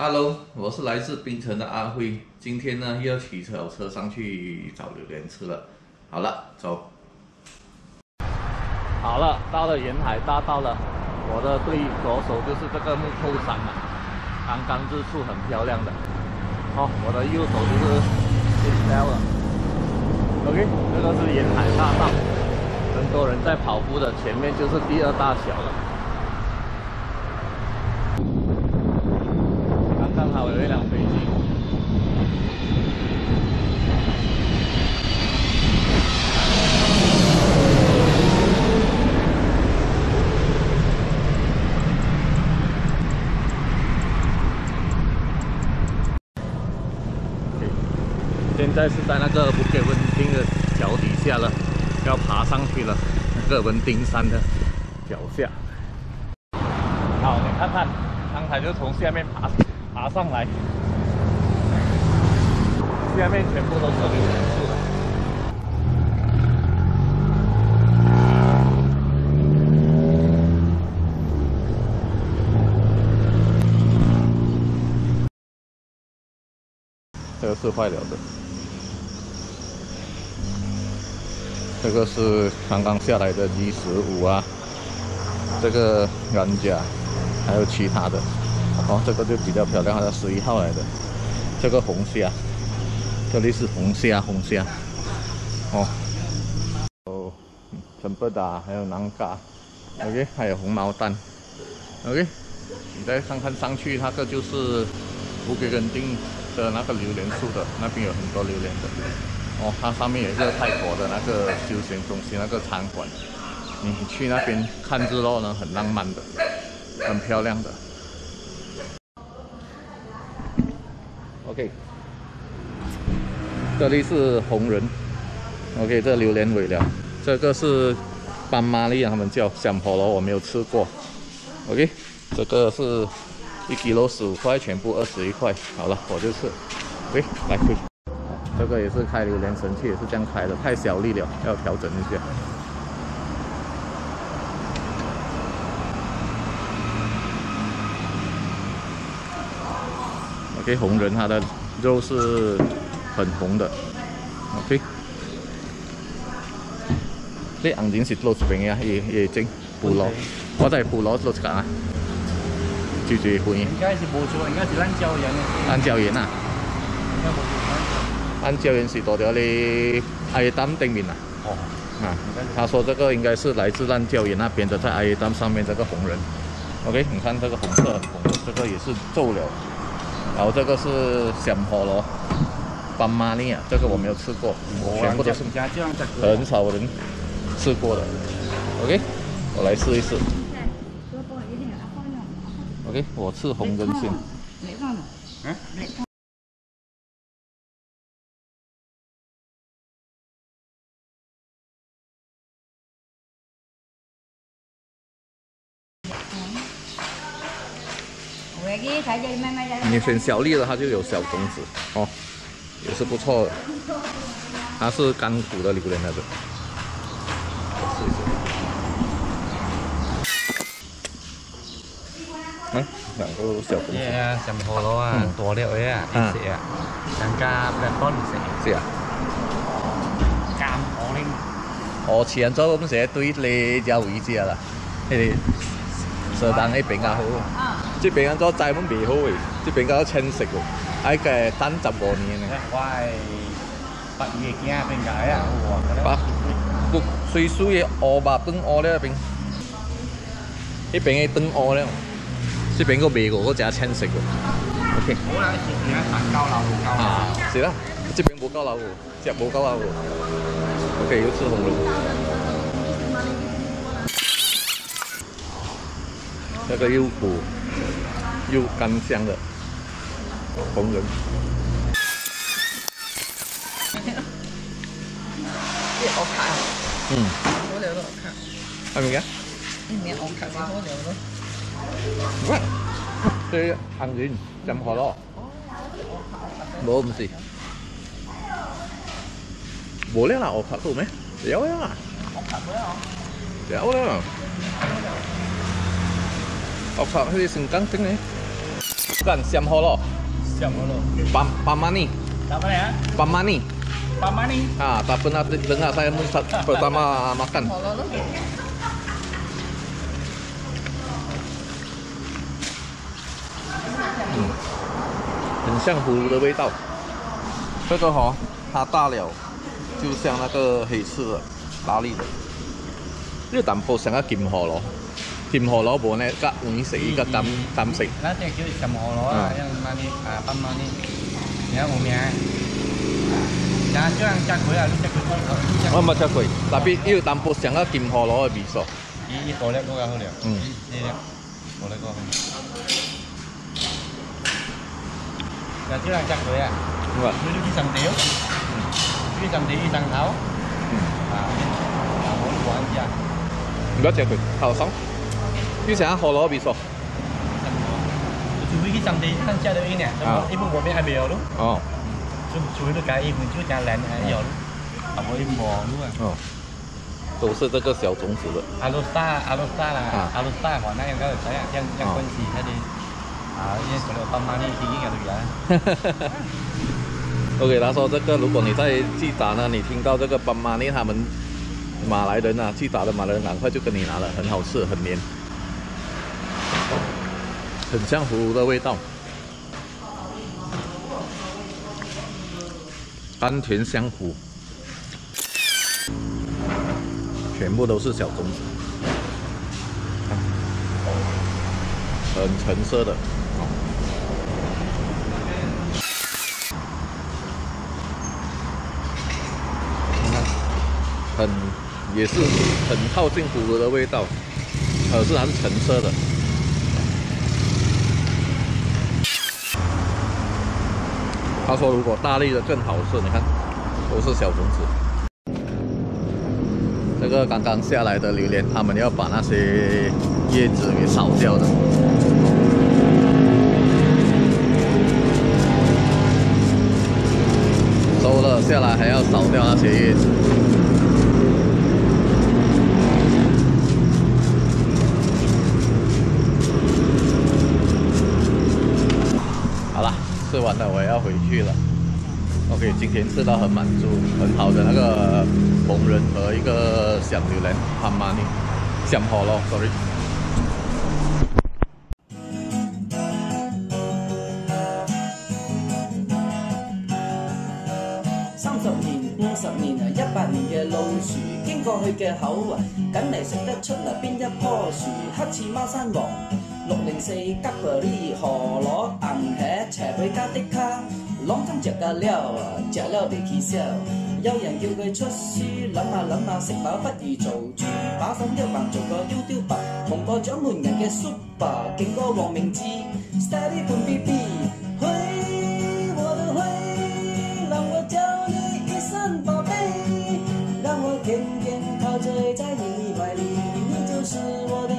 Hello，我是来自槟城的阿辉，今天呢又要骑车车上去找榴莲吃了。好了，走。好了，到了沿海大道了，我的对左手就是这个木头山了，刚刚日出很漂亮的。哦，我的右手就是金雕了。OK，这个是沿海大道，很多人在跑步的，前面就是第二大桥了。刚刚好有一辆飞机。现在是在那个布给温丁的脚底下了，要爬上去了，那个文丁山的脚下。好，你看看，刚才就从下面爬爬上来，下面全部都是树。这个是坏了的。这个是刚刚下来的 G 十五啊，这个软甲，还有其他的，哦，这个就比较漂亮，它十一号来的，这个红虾，这里是红虾，红虾，哦，哦，陈伯达，还有南嘎，OK，还有红毛丹，OK，你再看看上去，那个就是乌格根定的那个榴莲树的，那边有很多榴莲的。哦，它上面也是泰国的那个休闲中心那个餐馆，你去那边看日落呢，很浪漫的，很漂亮的。OK，这里是红人，OK，这榴莲尾了，这个是斑玛丽他们叫香婆罗，我没有吃过。OK，这个是一 kilo 十五块，全部二十一块。好了，我就吃。OK，来回。这个也是开榴莲神器，也是这样开的，太小力了，要调整一下。OK，红人它的肉是很红的。OK，这眼睛是露出边呀，也也整捕捞，我在捕捞露出啊，就这回。应该是冇错，应该是烂椒盐。烂椒盐啊。按胶原是多条的阿耶丹对面啊。哦。啊，他说这个应该是来自烂椒岩那边的，在阿耶丹上面这个红人。OK，你看这个红色，红，这个也是皱了。然后这个是香菠萝，斑马尼啊，这个我没有吃过，全部都是很少人吃过的。OK，我来试一试。OK，我吃红人先。嗯。你选小粒的，它就有小种子哦，也是不错的。它是干苦的榴莲那种。嗯，两个小红。耶，什么菠萝啊？多料呀，一些啊，像加白粉一些。是啊。干火。我们写对你有意见啦，你适当的比较好。这边安做栽么未好诶，这边较青色喎，还个等十五年呢。我系八月惊边解啊？八不水水的乌白灯乌了边，那边的灯乌了，这边个未个个只青色喎。OK。好啦，前边蛋糕老高啊，是啦，这边冇高楼喎，只冇高楼喎。OK，要吃红肉。这个又苦。又干香的红人。也好看。嗯。好料都好看。係咪嘅？呢面好看啲好料咯。喂，對杏仁任何咯。冇唔是。冇咧啦，我拍到咩？有啦。我拍到啦。有啦。我拍佢哋成根整咧。干香好咯，香好咯。八八万呢？Dapat ya? 八万呢？Paman nih. Ah, tak pernah dengar saya pertama makan. 好了咯。很像葫芦的味道。这个哈、它大了，就像那个黑刺的大力的。呢個淡薄成個金河螺，金河螺无呢吉容易食，依个淡淡食。 Nó sẽ kêu chầm hồ lỗ À. à, yang mani, à, pam mani. Nhớ một miếng. Jangan jangan cak gue, lu cak gue. 我冇食过，特别呢个淡薄成个金河螺嘅味素。 Ini tolek kau kau lihat. Hmm. Ini dia. Tolek kau. Jangan jangan cak gue ya. 咁啊， Lu đi sầm tiếu. Đi sầm tiếu đi sầm tháo. À, à, muốn quán gì à? 唔该食佢头爽。 就想要喝了，比说。除非去当地看价的一年，那么一般我们还没有咯。哦。就除非那家一般就讲冷还有咯，啊不一般咯。哦。都是这个小虫子的。阿罗萨，阿罗萨啦，阿罗萨，我那个啥呀？像像昆西那的，啊，那什斑马的，听应该哈哈哈。OK，他说这个，如果你在去打呢，你听到这个斑马尼他们马来人啊，去打的马来人，赶快就跟你拿了，很好吃，很黏。很像葫芦的味道，甘甜香苦，全部都是小種子，很橙色的。很也是很靠近葫芦的味道，可是它是橙色的。他说如果大粒的更好吃，你看都是小种子。这个刚刚下来的榴莲，他们要把那些叶子给烧掉的。收了下来还要扫掉那些叶子。好了，吃完了我要回去了。OK，今天吃到很满足，很好的那个红人和一个香榴莲，哈玛尼，想好咯，sorry。三十年、五十年，一百年嘅老樹，經過佢嘅口啊，梗係食得出啊邊一棵樹，黑刺孖山王，六零四嘎布里葫芦昂虾扯背嘎的卡笼统吃嘎了啊了不起笑。有人叫佢出书谂下谂下食饱不如做猪把粉一横做个丢丢吧逢过掌门人嘅 Super，过黄明志 study 分 b b，我的我叫你一声宝贝。让我天天陶醉在你怀里你就是我的